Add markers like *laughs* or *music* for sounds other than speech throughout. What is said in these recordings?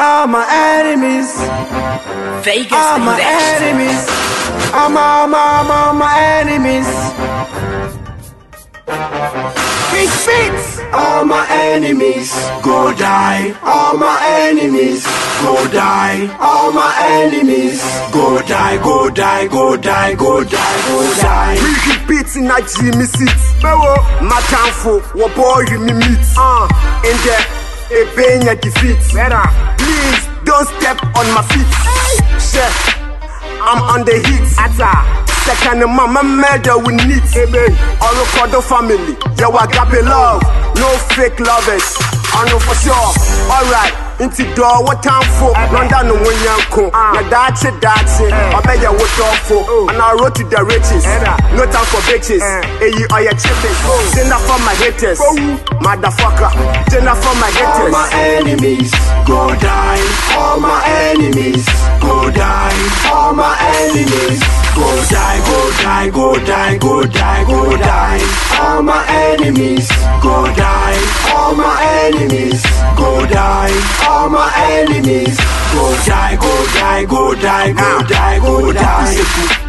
All my enemies, Vegas all my Production. enemies, all my, all my, all my, all my enemies. Big beats. All my enemies go die. All my enemies go die. All my enemies go die. Go die. Go die. Go die. Go die. Big beats in a Jimmy seat. Bewo, my time for what boy you me meet. Uh, in the a pain your defeat. Better. Please don't step on my feet. Chef, I'm on the heat. Ata. Second mama murder we need. Amen. All of the family. Yeah, we got love. No fake lovers. I know for sure. Alright. Into door, what time for? London no one yanko. Na dache dache. I bet you what off for. And I wrote to the riches. No time for bitches. Hey, you are your chippers. Dinner for my haters. Motherfucker. Dinner for my All my enemies go die. All my enemies go die. All my enemies go die. Go die. Go die. Go die. Go die. All my enemies go die. All my enemies go die. All my enemies go die. Go die. Go die. Go die. Go die. Hu.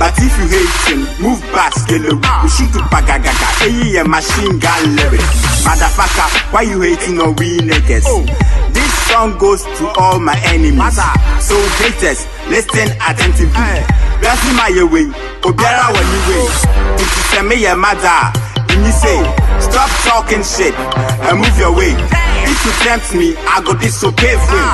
But if you hate him, move back, skele. We shoot to pagagaga. Eyi ye machine gun lyric. Motherfucker, why you hating on we niggas? This song goes to all my enemies. So haters, listen attentively. Blessing my way, obiara wani way. If you say me your mother, and you say, stop talking shit and move your way. If you tempt me, I go disobey free.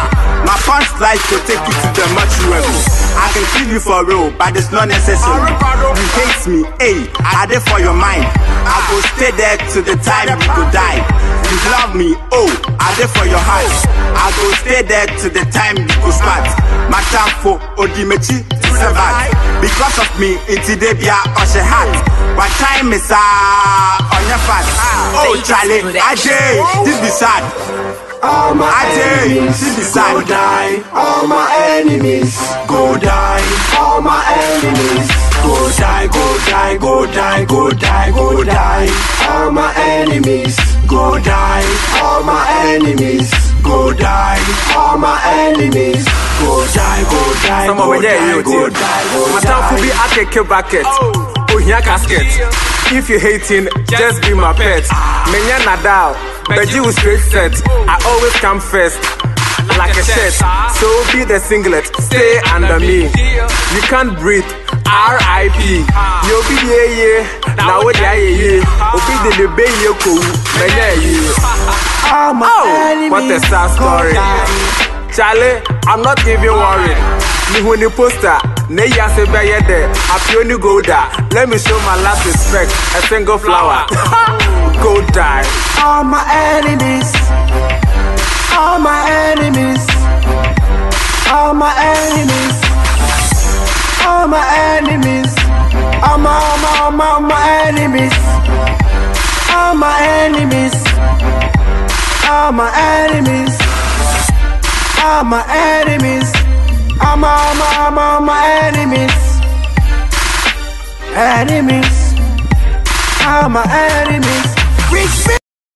My punch life will take you to the mortuary. I can kill you for real, but it's not necessary. You hate me, hey, I did for your mind. I will stay there till the time you go die. You love me, oh, I did for your heart. I will stay there till the time you go smart. My time for Odimechi. Because of me, it's the Debia Oshe hat. My time is uh, on your fat. Oh, Charlie, Ajay, this be sad. All my Ajay, enemies this be go sad. die. All my enemies go die. All my enemies go die. Go die. Go die. Go die. Go die. All my enemies go die. All my enemies go die. All my enemies go die. Go die. Go of them, die. Go die. Go Matamfo bi die. akeke bucket. Ohia casket. If you hating, just be my pet. Menya Nadal, Beji with straight set. I always come first. Like a shirt, so be the singlet, stay under me. You can't breathe, R.I.P. You be yeah yeah, now what yeah yeah yeah. Obi the lebe ye ko, menya yeah. Oh, what a sad story. Charlie, I'm not even worried. Me when the poster, ne ya se be ye there. Happy only go there. Let me show my last respect. A single flower. *laughs* go die. All my enemies, all my enemies, all my enemies, all my enemies, all my, all my, all my, all my enemies, all my enemies, all my enemies, all my enemies, my, all my, all my, all my enemies, enemies, all my enemies. Me.